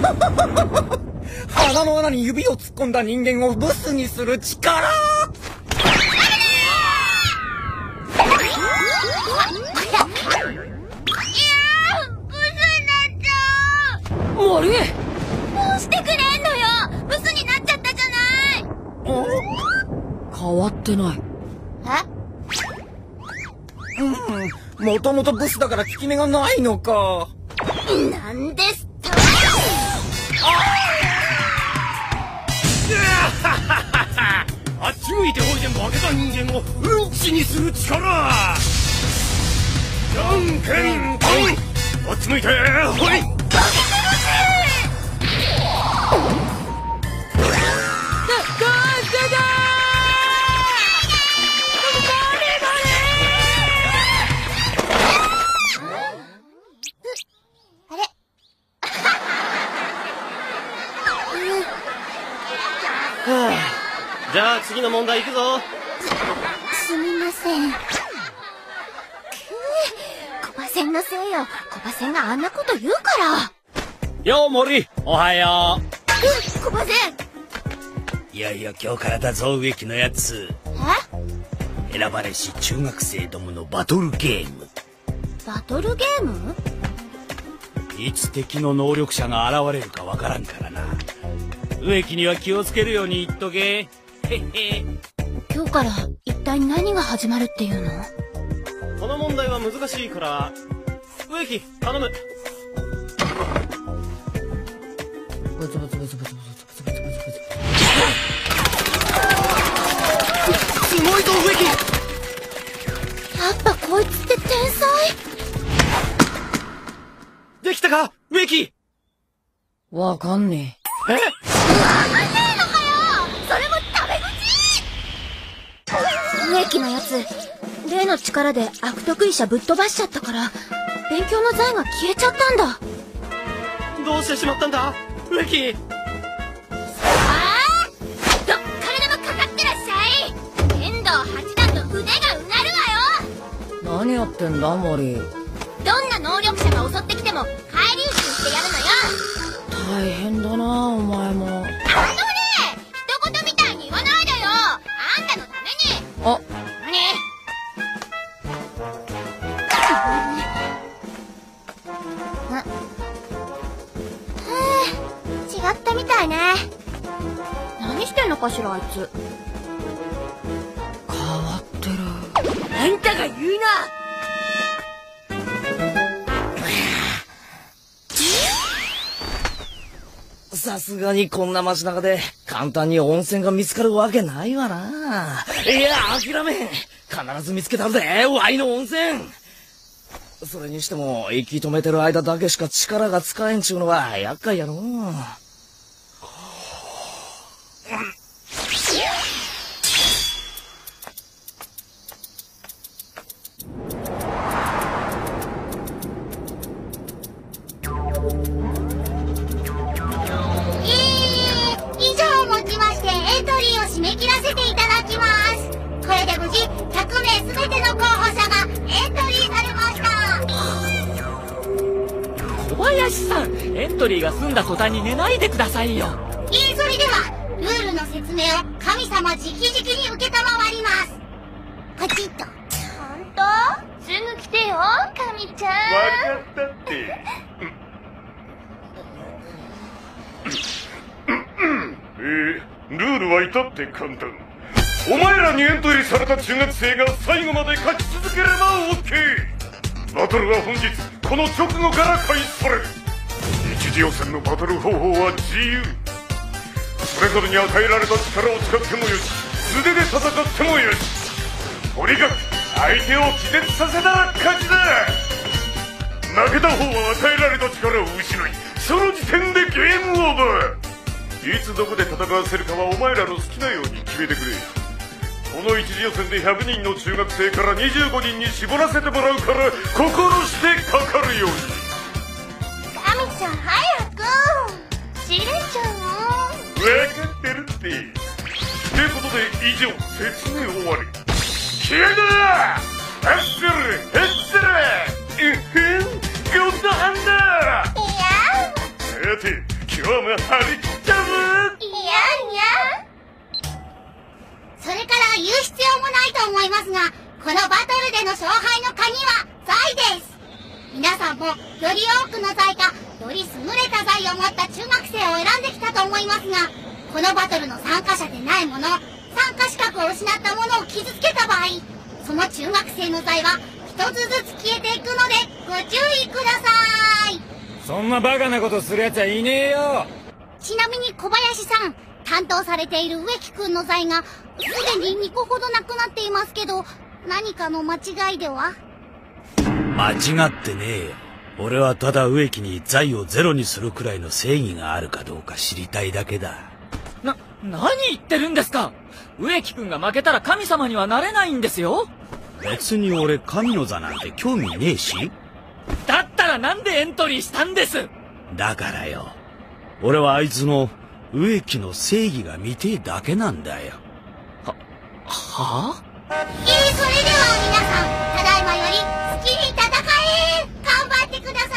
鼻の穴に指を突っ込んだ人間をブスにする力!森どうしてくれんのよブスになっちゃったじゃない変わってないえうんもともとブスだから効き目がないのかなんですとあっち向いておいで負けた人間をうんちにする力。じゃんけんぽんあっち向いてほい次の問題いくぞ。すみません。コバセンのせいよ。コバセンがあんなこと言うから。よう森。おはよう。んコバセンういやいや今日からだぞ植木のやつ。え？選ばれし中学生どものバトルゲーム。バトルゲーム？いつ敵の能力者が現れるかわからんからな。植木には気をつけるように言っとけ 今日から一体何が始まるっていうの？この問題は難しいから植木頼む。ブツブツブツブツブツブツブツブツブツすごいぞ植木やっぱこいつって天才できたか植木わかんねえわかんねえのかよそれもタメ口植木のやつ。例の力で悪徳医者ぶっ飛ばしちゃったから勉強の財が消えちゃったんだ。どうしてしまったんだ？植木。ああどっからでもかかってらっしゃい！剣道八段と腕がうなるわよ！何やってんだ森。どんな能力者が襲ってきても返り討ちにしてやるのよ！大変だなお前ものかしらあいつ変わってるあんたが言うなさすがにこんな街中で簡単に温泉が見つかるわけないわな。いや、諦めん。必ず見つけたるぜ、ワイの温泉。それにしても、息止めてる間だけしか力が使えんちゅうのは厄介やの切らせていただきます。これで無事100名すべての候補者がエントリーされました。小林さんエントリーが済んだ途端に寝ないでくださいよ。いいそれではルールの説明を神様直々に受けたまわります。ポチッと。本当？すぐ来てよ神ちゃん。分かったって。えー、ルールは至って簡単。お前らにエントリーされた中学生が最後まで勝ち続ければ OK! バトルは本日、この直後から開始される。一次予選のバトル方法は自由。それぞれに与えられた力を使ってもよし、素手で戦ってもよし。とにかく、相手を気絶させたら勝ちだ負けた方は与えられた力を失いその時点でゲームオーバーつどこで戦わせるかはお前らの好きなように決めてくれ。この一次予選で100人の中学生から25人に絞らせてもらうから心してかかるように。神ちゃん早く。知れちゃう分かってるってということで以上説明終わり。消えだヘッセルヘッセル。うふんゴッドハンダいや。さて今日張り切ゃういやいやそれから言う必要もないと思いますがこのバトルでの勝敗の鍵は財です。皆さんもより多くの財かより優れた財を持った中学生を選んできたと思いますがこのバトルの参加者でないもの参加資格を失った者を傷つけた場合その中学生の財は一つずつ消えていくのでご注意ください。そんなバカなことする奴はいねえよ。ちなみに小林さん担当されている植木くんの財がすでに2個ほどなくなっていますけど何かの間違いでは？間違ってねえよ。俺はただ植木に財をゼロにするくらいの正義があるかどうか知りたいだけだ。な、何言ってるんですか？植木くんが負けたら神様にはなれないんですよ別に俺神の座なんて興味ねえしだったらなんでエントリーしたんです？だからよ。俺はあいつの植木の正義が見てえだけなんだよ。はえー、それでは皆さんただいまより好きに戦え頑張ってくださ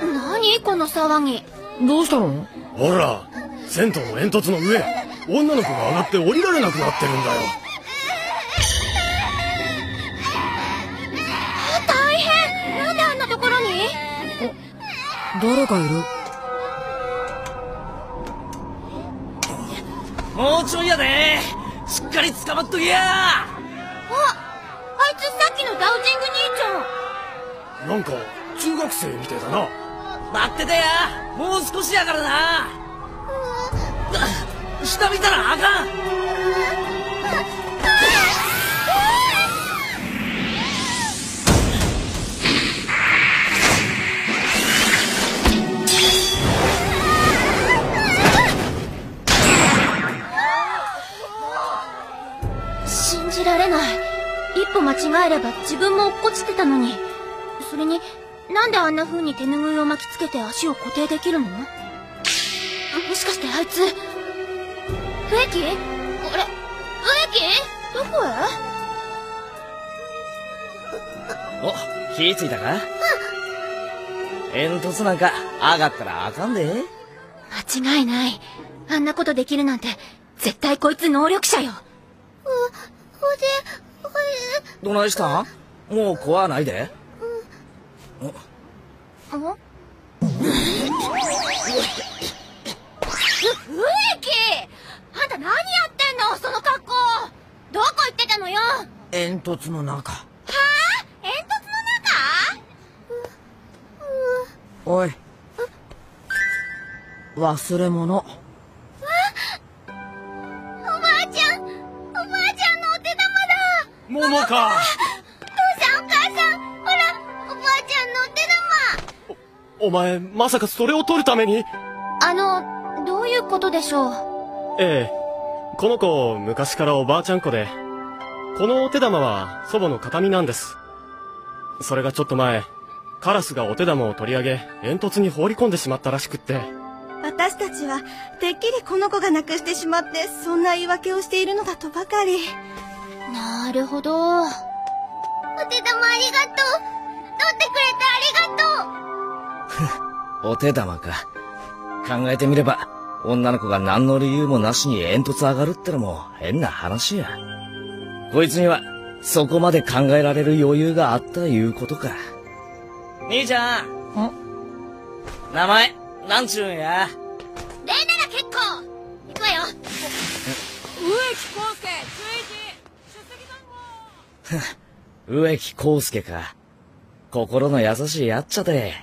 い何この騒ぎ？どうしたの？ほら、銭湯の煙突の上、女の子が上がって降りられなくなってるんだよ。誰かいる。もうちょいやで。しっかり捕まっときや。ああいつさっきのダウジング兄ちゃん。なんか、中学生みてえだな。待っててや。もう少しやからな。下見たらあかんられない一歩間違えれば自分も落っこちてたのにそれになんであんな風に手ぬぐいを巻きつけて足を固定できるのもしかしてあいつ植木あれ植木どこへお火ついたか煙突なんか上がったらあかんで間違いないあんなことできるなんて絶対こいつ能力者よ、どないしたん？もう怖ないで。で、ん。あん。た何やってんのその格好どこ行ってたのよは煙突の中あ煙突の中おい忘れ物玉だ桃か父さんお母さん？ほらおばあちゃんのお手玉。お前、まさかそれを取るために？あのどういうことでしょう？ええ。この子、昔からおばあちゃん子で、このお手玉は祖母の形見なんです。それがちょっと前、カラスがお手玉を取り上げ、煙突に放り込んでしまったらしくって、私たちはてっきりこの子が亡くしてしまってそんな言い訳をしているのだとばかりなるほど。お手玉ありがとう。取ってくれてありがとう。お手玉か。考えてみれば女の子が何の理由もなしに煙突上がるってのも変な話や。こいつにはそこまで考えられる余裕があったいうことか。兄ちゃん。名前なんちゅうんや？例なら結構。行くわよ。植木康介 植木康介か。心の優しいやっちゃで。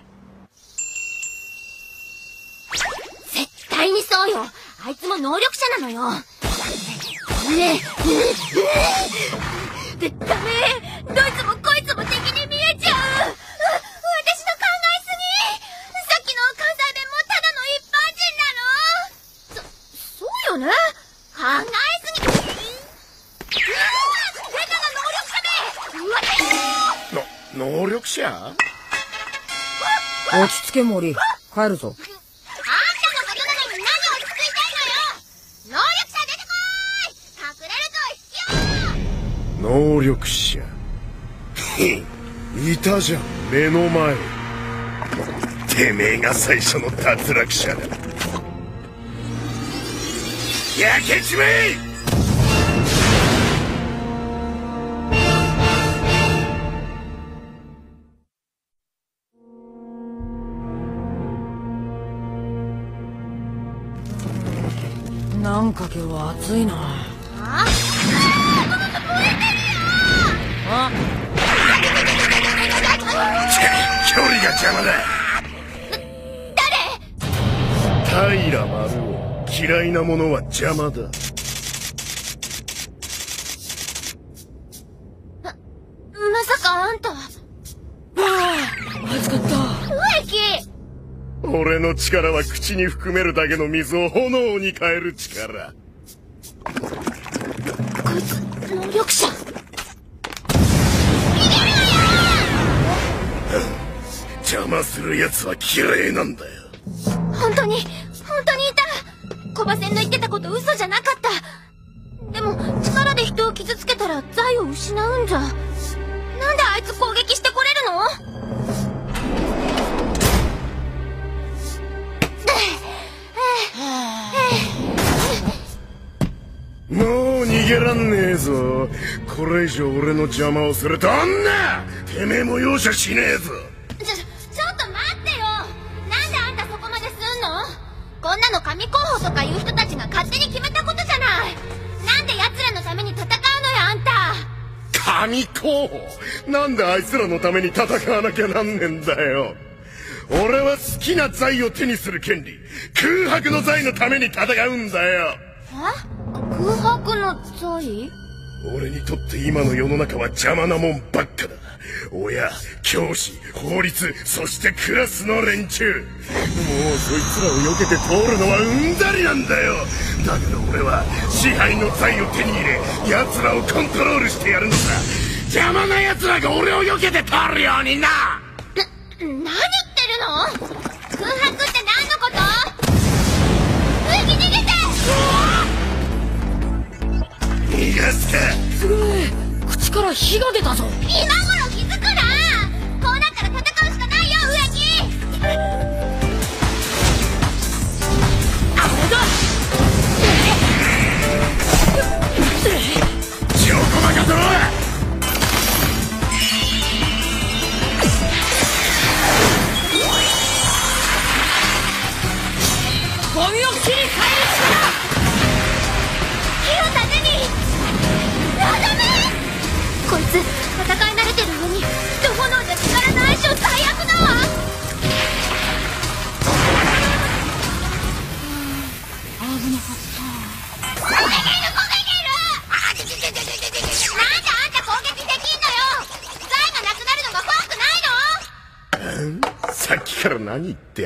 絶対にそうよ。あいつも能力者なのよ。ねえでダメどいつもこいつも敵に見えちゃうう私の考えすぎさっきの関西弁もただの一般人なのそそうよね考えすぎうわ変な能力者めうわの、能力者？落ち着け森。帰るぞ。能力者。いたじゃん目の前。てめえが最初の脱落者だ。焼けちまえなんか今日は暑いな。ああ距離が邪魔だ平丸尾嫌いなものは邪魔だ力は口に含めるだけの水を炎に変える力。こいつ能力者。邪魔する奴は嫌いなんだよ。本当に本当にいたコバセンの言ってたこと嘘じゃなかった。でも力で人を傷つけたら財を失うんじゃ。なんであいつ攻撃もう逃げらんねえぞ。これ以上俺の邪魔をすると女てめえも容赦しねえぞ。ちょちょっと待ってよ。なんであんたそこまですんの？こんなの神候補とかいう人たちが勝手に決めたことじゃない。なんで奴らのために戦うのよあんた。神候補？なんであいつらのために戦わなきゃなんねんだよ。俺は好きな財を手にする権利。空白の財のために戦うんだよ。え空白の財俺にとって今の世の中は邪魔なもんばっかだ。親教師法律そしてクラスの連中。もうそいつらを避けて通るのはうんざりなんだよ。だから俺は支配の財を手に入れ奴らをコントロールしてやるのさ邪魔な奴らが俺を避けて通るようにな。何言ってるの？空白って逃がすかすごい。口から火が出たぞ。今頃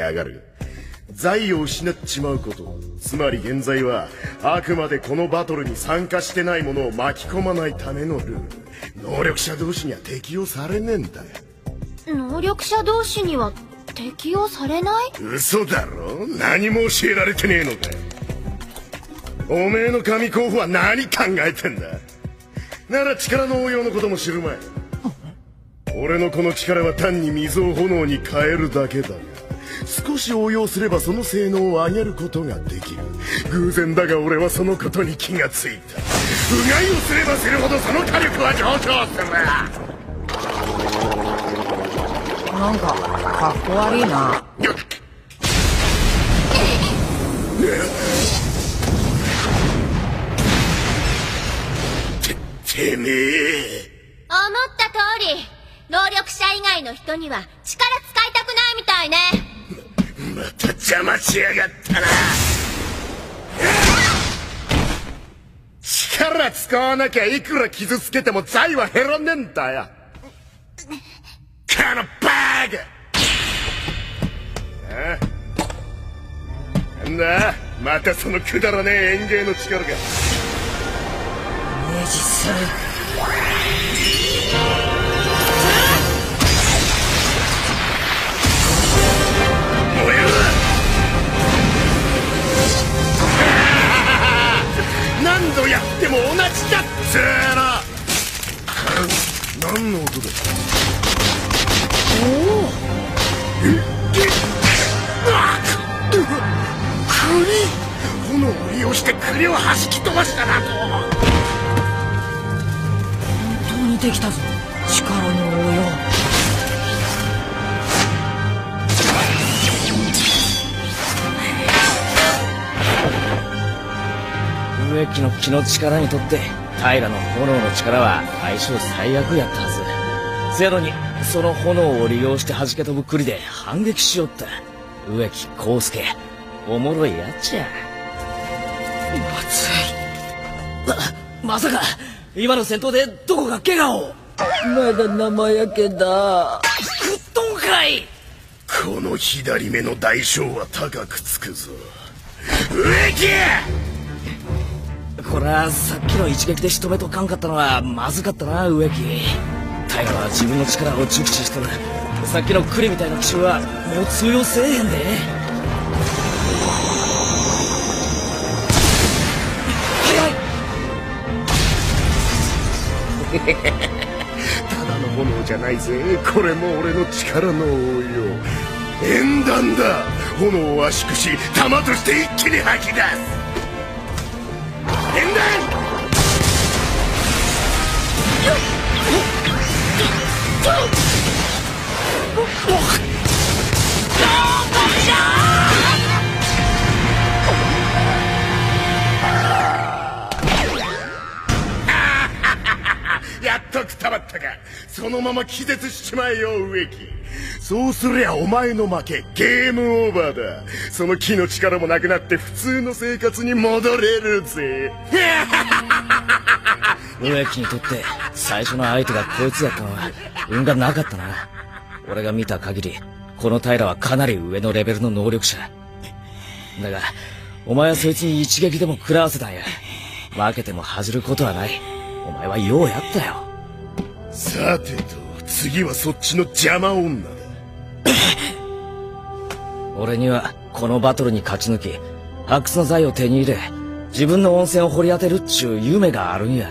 何言ってやがる。財を失っちまうこと。つまり現在はあくまでこのバトルに参加してない者を巻き込まないためのルール。能力者同士には適用されねえんだよ。能力者同士には適用されない？嘘だろ。何も教えられてねえのかおめえの神候補は何考えてんだ。なら力の応用のことも知るまい。俺のこの力は単に水を炎に変えるだけだ。が少し応用すればその性能を上げることができる。偶然だが俺はそのことに気がついた。うがいをすればするほどその火力は上昇する。なんか、かっこ悪いな。ててめえ。思った通り能力者以外の人には力使いたくないみたいねまた邪魔しやがったな。力使わなきゃいくら傷つけても財は減らねえんだよ。このバーガあなんだ？またそのくだらねえ園芸の力が。イメージする。何度やっても同じだーの。何の音だ？炎を利用して栗を弾き飛ばしたなと。本当にできたぞの気の力にとって平の炎の力は相性最悪やったはず。せやのにその炎を利用して弾け飛ぶ栗で反撃しよった。植木康介おもろいやっちゃ。ままさか今の戦闘でどこが怪我を。まだ生焼けだ。食っとんかい。この左目の代償は高くつくぞ。植木これはさっきの一撃で仕留めとかんかったのはまずかったな植木。平は自分の力を熟知しとる。さっきの栗みたいな奇襲はもう通用せえへんで。早いただの炎じゃないぜ。これも俺の力の応用。縁談だ。炎を圧縮し弾として一気に吐き出す。のまま気絶しちまえよ植木。そうすりゃお前の負けゲームオーバーだ。その気の力もなくなって普通の生活に戻れるぜ。植木にとって最初の相手がこいつやったのは運がなかったな。俺が見た限りこの平はかなり上のレベルの能力者。だがお前はそいつに一撃でも食らわせたんや。負けても恥じることはない。お前はようやったよ。さてと次はそっちの邪魔女だ。俺にはこのバトルに勝ち抜き発掘の財を手に入れ自分の温泉を掘り当てるっちゅう夢があるんや。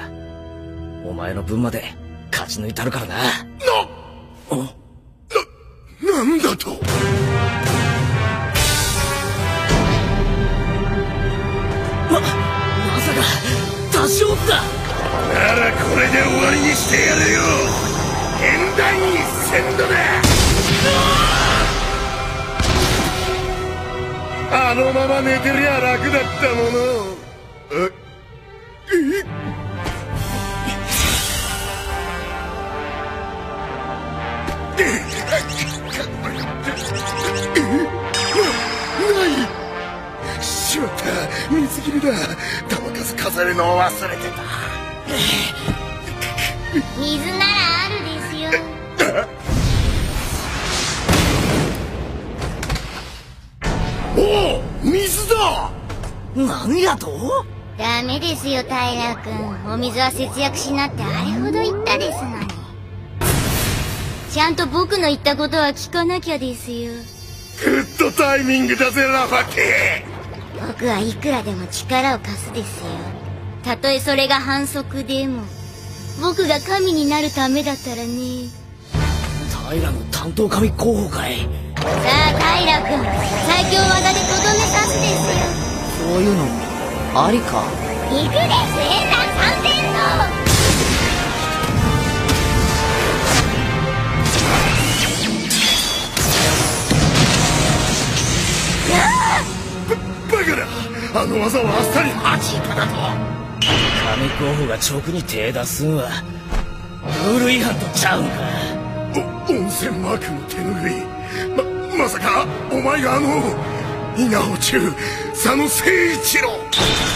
お前の分まで勝ち抜いたるからな。なん一戦だあのまま寝てりゃ楽だったもの。あえ。ないしまった水切りだ玉数飾るのを忘れてた水ならおお水だ。何やと？ダメですよ平君。お水は節約しなってあれほど言ったですのに。ちゃんと僕の言ったことは聞かなきゃですよ。グッドタイミングだぜラファケ僕はいくらでも力を貸すですよ。たとえそれが反則でも。僕が神になるためだったらね。平の担当神候補かい。さあ平君。最強技でとどめさすですよ。そういうのありか？行くです変な三点のバカだあの技はあっさり弾いただと。神候補が直に手出すんはルール違反とちゃうんか。お温泉マークの手拭いお前があの稲穂中佐野誠一郎。